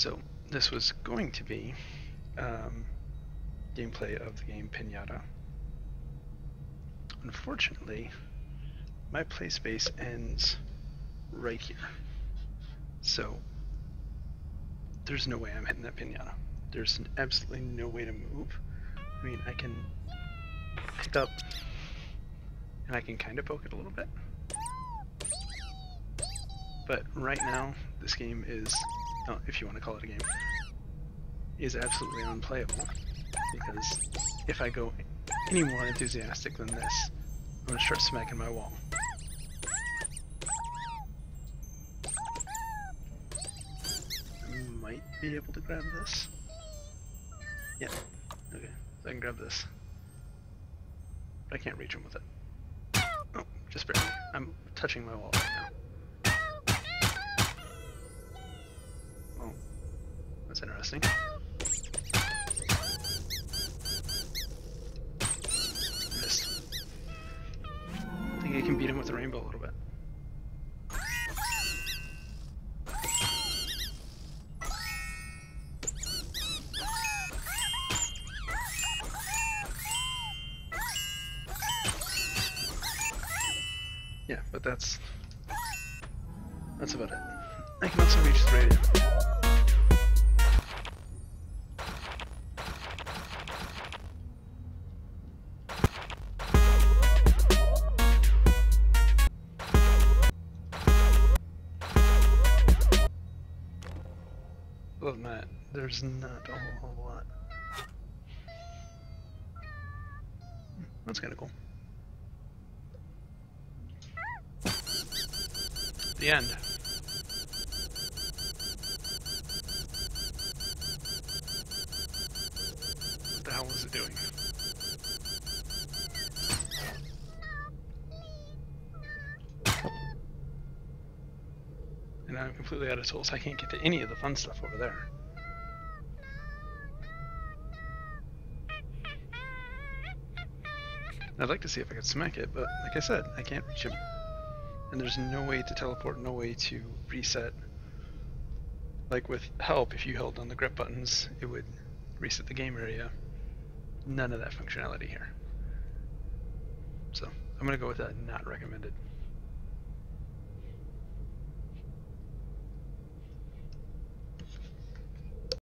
So this was going to be um, gameplay of the game Pinata. Unfortunately, my play space ends right here. So there's no way I'm hitting that pinata. There's absolutely no way to move. I mean, I can pick up and I can kind of poke it a little bit. But right now, this game is, oh, if you want to call it a game, is absolutely unplayable. Because if I go any more enthusiastic than this, I'm going to start smacking my wall. I might be able to grab this. Yeah, okay, so I can grab this. But I can't reach him with it. Oh, just barely. I'm touching my wall right now. That's interesting. Missed. I think I can beat him with the rainbow a little bit. Yeah, but that's that's about it. I can also reach the radio. Other that, there's not a whole, whole lot. That's kind of cool. The end. What the hell was it doing? And I'm completely out of tools. I can't get to any of the fun stuff over there. I'd like to see if I could smack it, but like I said, I can't reach him. And there's no way to teleport, no way to reset. Like with help, if you held on the grip buttons, it would reset the game area. None of that functionality here. So, I'm gonna go with that not recommended.